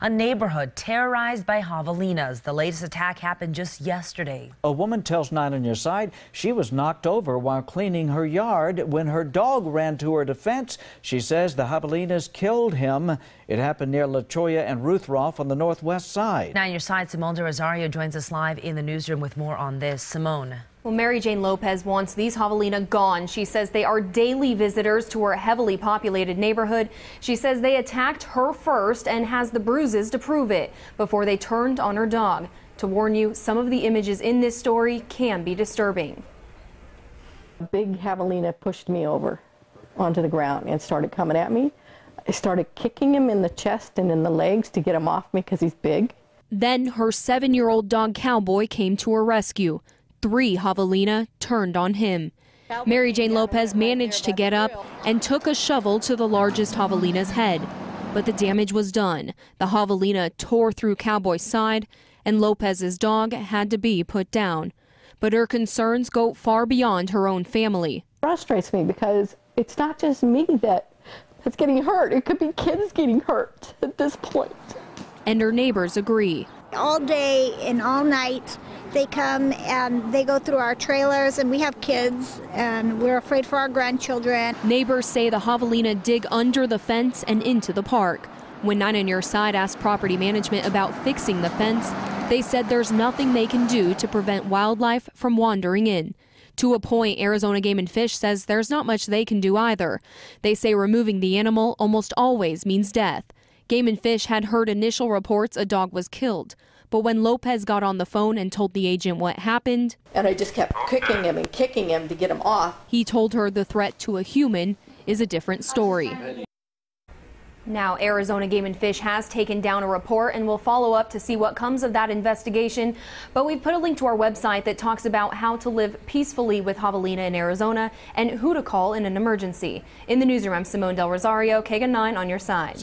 A neighborhood terrorized by javelinas. The latest attack happened just yesterday. A woman tells Nine on your side she was knocked over while cleaning her yard when her dog ran to her defense. She says the javelinas killed him. It happened near La Cholla and Ruthrauff on the northwest side. 9 on your side, Simone Del Rosario joins us live in the newsroom with more on this. Simone. Well, Mary Jane Lopez wants these javelina gone. She says they are daily visitors to her heavily populated neighborhood. She says they attacked her first and has the bruises to prove it before they turned on her dog. To warn you, some of the images in this story can be disturbing. A big javelina pushed me over onto the ground and started coming at me. I started kicking him in the chest and in the legs to get him off me because he's big. Then her seven year old dog Cowboy came to her rescue three javelina turned on him. Mary Jane Lopez managed to get up and took a shovel to the largest javelina's head. But the damage was done. The javelina tore through Cowboy's side, and Lopez's dog had to be put down. But her concerns go far beyond her own family. It frustrates me because it's not just me that that's getting hurt. It could be kids getting hurt at this point. And her neighbors agree. All day and all night, they come and they go through our trailers, and we have kids, and we're afraid for our grandchildren. Neighbors say the javelina dig under the fence and into the park. When Nine on Your Side asked property management about fixing the fence, they said there's nothing they can do to prevent wildlife from wandering in. To a point, Arizona Game and Fish says there's not much they can do either. They say removing the animal almost always means death. Game and Fish had heard initial reports a dog was killed. But when Lopez got on the phone and told the agent what happened, and I just kept kicking him and kicking him to get him off, he told her the threat to a human is a different story. Now, Arizona Game and Fish has taken down a report and will follow up to see what comes of that investigation. But we've put a link to our website that talks about how to live peacefully with javelina in Arizona and who to call in an emergency. In the newsroom, I'm Simone Del Rosario, KGUN 9 on your side.